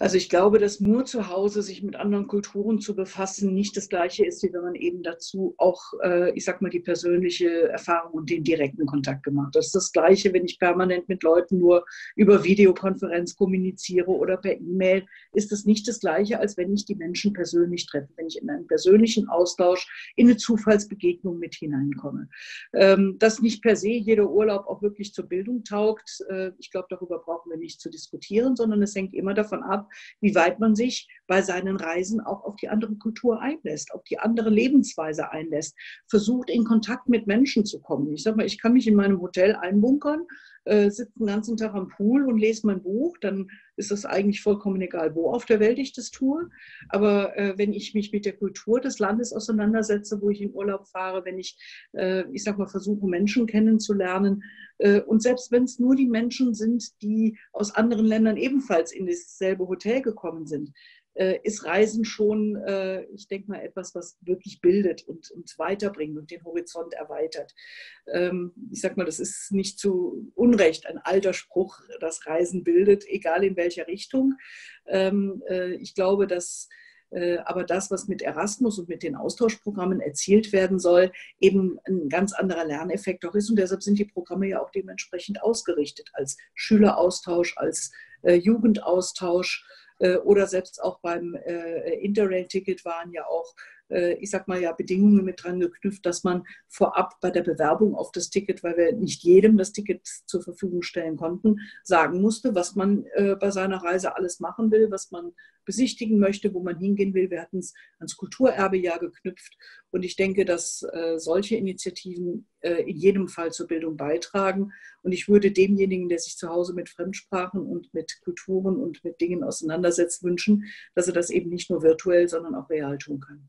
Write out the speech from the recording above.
Also ich glaube, dass nur zu Hause sich mit anderen Kulturen zu befassen nicht das Gleiche ist, wie wenn man eben dazu auch, äh, ich sag mal, die persönliche Erfahrung und den direkten Kontakt gemacht. Das ist das Gleiche, wenn ich permanent mit Leuten nur über Videokonferenz kommuniziere oder per E-Mail, ist das nicht das Gleiche, als wenn ich die Menschen persönlich treffe, wenn ich in einen persönlichen Austausch, in eine Zufallsbegegnung mit hineinkomme. Ähm, dass nicht per se jeder Urlaub auch wirklich zur Bildung taugt, äh, ich glaube, darüber brauchen wir nicht zu diskutieren, sondern es hängt immer davon ab, wie weit man sich bei seinen Reisen auch auf die andere Kultur einlässt, auf die andere Lebensweise einlässt, versucht in Kontakt mit Menschen zu kommen. Ich sage mal, ich kann mich in meinem Hotel einbunkern, äh, sitze den ganzen Tag am Pool und lese mein Buch, dann ist es eigentlich vollkommen egal, wo auf der Welt ich das tue. Aber äh, wenn ich mich mit der Kultur des Landes auseinandersetze, wo ich in Urlaub fahre, wenn ich, äh, ich sag mal, versuche, Menschen kennenzulernen, äh, und selbst wenn es nur die Menschen sind, die aus anderen Ländern ebenfalls in dasselbe Hotel gekommen sind, äh, ist Reisen schon, äh, ich denke mal, etwas, was wirklich bildet und uns weiterbringt und den Horizont erweitert. Ähm, ich sage mal, das ist nicht zu Unrecht ein alter Spruch, dass Reisen bildet, egal in welcher Richtung. Ähm, äh, ich glaube, dass aber das, was mit Erasmus und mit den Austauschprogrammen erzielt werden soll, eben ein ganz anderer Lerneffekt auch ist. Und deshalb sind die Programme ja auch dementsprechend ausgerichtet als Schüleraustausch, als Jugendaustausch. Äh, oder selbst auch beim äh, Interrail-Ticket waren ja auch, ich sag mal ja, Bedingungen mit dran geknüpft, dass man vorab bei der Bewerbung auf das Ticket, weil wir nicht jedem das Ticket zur Verfügung stellen konnten, sagen musste, was man bei seiner Reise alles machen will, was man besichtigen möchte, wo man hingehen will. Wir hatten es ans Kulturerbejahr geknüpft. Und ich denke, dass äh, solche Initiativen äh, in jedem Fall zur Bildung beitragen. Und ich würde demjenigen, der sich zu Hause mit Fremdsprachen und mit Kulturen und mit Dingen auseinandersetzt, wünschen, dass er das eben nicht nur virtuell, sondern auch real tun kann.